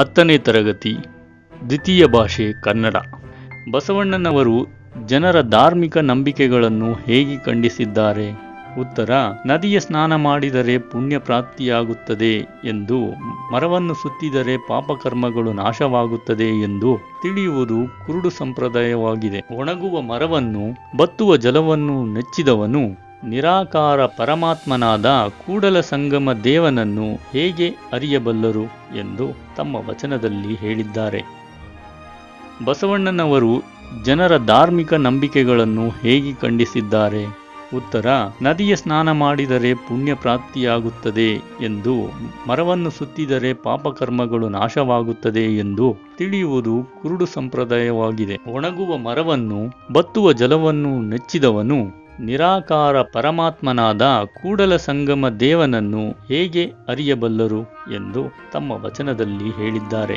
ಹತ್ತನೇ ತರಗತಿ, ದ್ವಿತೀಯ ಭಾಷೆ ಕನ್ನಡ. ಬಸವಣ್ಣನವರು ಜನರ ಧಾರ್ಮಿಕ ನಂಬಿಕೆಗಳನ್ನು ಹೇಗೆ ಖಂಡಿಸಿದ್ದಾರೆ? ಉತ್ತರ, ನದಿಯ ಸ್ನಾನ ಮಾಡಿದರೆ ಪುಣ್ಯ ಪ್ರಾಪ್ತಿಯಾಗುತ್ತದೆ ಎಂದು, ಮರವನ್ನು ಸುತ್ತಿದರೆ ಪಾಪಕರ್ಮಗಳು ನಾಶವಾಗುತ್ತದೆ ಎಂದು ತಿಳಿಯುವುದು ಕುರುಡು ಸಂಪ್ರದಾಯವಾಗಿದೆ. ಒಣಗುವ ಮರವನ್ನು, ಬತ್ತುವ ಜಲವನ್ನು ನೆಚ್ಚಿದವನು ನಿರಾಕಾರ ಪರಮಾತ್ಮನಾದ ಕೂಡಲ ಸಂಗಮ ದೇವನನ್ನು ಹೇಗೆ ಅರಿಯಬಲ್ಲರು ಎಂದು ತಮ್ಮ ವಚನದಲ್ಲಿ ಹೇಳಿದ್ದಾರೆ. ಬಸವಣ್ಣನವರು ಜನರ ಧಾರ್ಮಿಕ ನಂಬಿಕೆಗಳನ್ನು ಹೇಗೆ ಖಂಡಿಸಿದ್ದಾರೆ? ಉತ್ತರ, ನದಿಯ ಸ್ನಾನ ಮಾಡಿದರೆ ಪುಣ್ಯ ಪ್ರಾಪ್ತಿಯಾಗುತ್ತದೆ ಎಂದು, ಮರವನ್ನು ಸುತ್ತಿದರೆ ಪಾಪಕರ್ಮಗಳು ನಾಶವಾಗುತ್ತದೆ ಎಂದು ತಿಳಿಯುವುದು ಕುರುಡು ಸಂಪ್ರದಾಯವಾಗಿದೆ. ಒಣಗುವ ಮರವನ್ನು, ಬತ್ತುವ ಜಲವನ್ನು ನೆಚ್ಚಿದವನು ನಿರಾಕಾರ ಪರಮಾತ್ಮನಾದ ಕೂಡಲ ಸಂಗಮ ದೇವನನ್ನು ಹೇಗೆ ಅರಿಯಬಲ್ಲರು ಎಂದು ತಮ್ಮ ವಚನದಲ್ಲಿ ಹೇಳಿದ್ದಾರೆ.